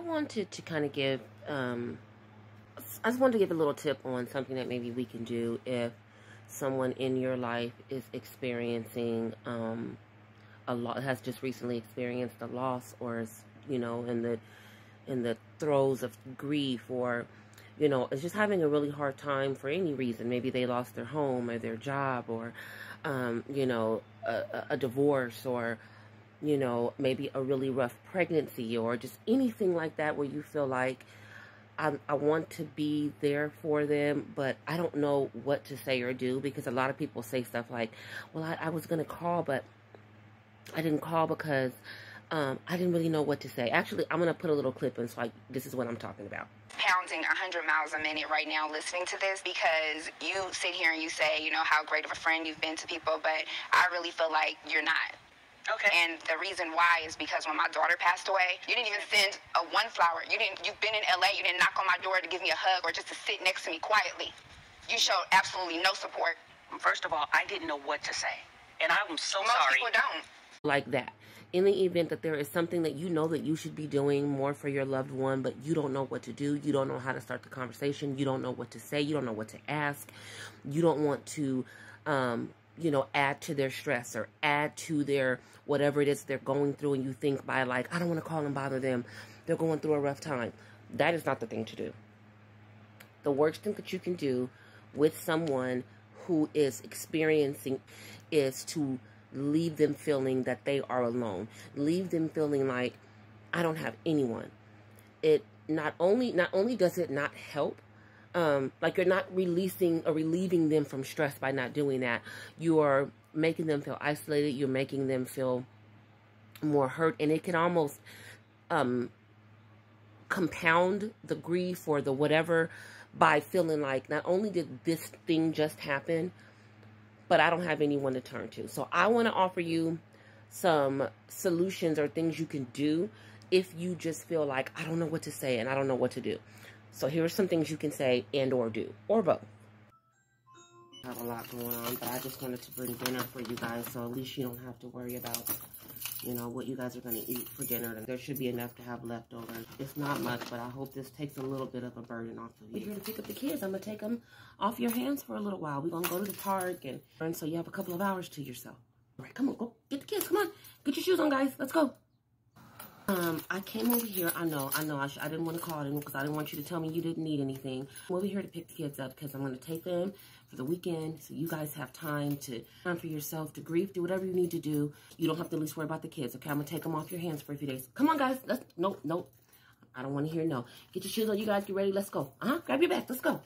wanted to kind of give, um, I just wanted to give a little tip on something that maybe we can do if someone in your life is experiencing um, a lot, has just recently experienced a loss or is, you know, in the in the throes of grief or you know, is just having a really hard time for any reason. Maybe they lost their home or their job or, um, you know, a, a divorce or, you know, maybe a really rough pregnancy or just anything like that where you feel like I, I want to be there for them, but I don't know what to say or do because a lot of people say stuff like, well, I, I was going to call, but I didn't call because um, I didn't really know what to say. Actually, I'm going to put a little clip in so I, this is what I'm talking about pounding 100 miles a minute right now listening to this because you sit here and you say, you know, how great of a friend you've been to people, but I really feel like you're not. Okay. And the reason why is because when my daughter passed away, you didn't even send a one flower. You didn't. You've been in LA. You didn't knock on my door to give me a hug or just to sit next to me quietly. You showed absolutely no support. First of all, I didn't know what to say, and I'm so Most sorry. people don't. Like that. In the event that there is something that you know that you should be doing more for your loved one, but you don't know what to do, you don't know how to start the conversation, you don't know what to say, you don't know what to ask, you don't want to um, you know, add to their stress or add to their whatever it is they're going through and you think by like, I don't want to call and bother them. They're going through a rough time. That is not the thing to do. The worst thing that you can do with someone who is experiencing is to leave them feeling that they are alone. Leave them feeling like I don't have anyone. It not only not only does it not help um, like you're not releasing or relieving them from stress by not doing that. You are making them feel isolated. You're making them feel more hurt, and it can almost um, compound the grief or the whatever by feeling like not only did this thing just happen, but I don't have anyone to turn to. So I want to offer you some solutions or things you can do if you just feel like I don't know what to say and I don't know what to do. So here are some things you can say and or do, or both. I have a lot going on, but I just wanted to bring dinner for you guys, so at least you don't have to worry about, you know, what you guys are going to eat for dinner. And there should be enough to have leftovers. It's not much, but I hope this takes a little bit of a burden off of you. We're here to pick up the kids. I'm going to take them off your hands for a little while. We're going to go to the park, and, and so you have a couple of hours to yourself. All right, come on, go get the kids. Come on, get your shoes on, guys. Let's go. Um, I came over here. I know, I know. I, I didn't want to call them because I didn't want you to tell me you didn't need anything. I'm over here to pick the kids up because I'm going to take them for the weekend so you guys have time to time for yourself to grieve, do whatever you need to do. You don't have to at least worry about the kids. Okay, I'm going to take them off your hands for a few days. Come on, guys. Let's. Nope, nope. I don't want to hear no. Get your shoes on. You guys get ready. Let's go. Uh huh. Grab your bag. Let's go.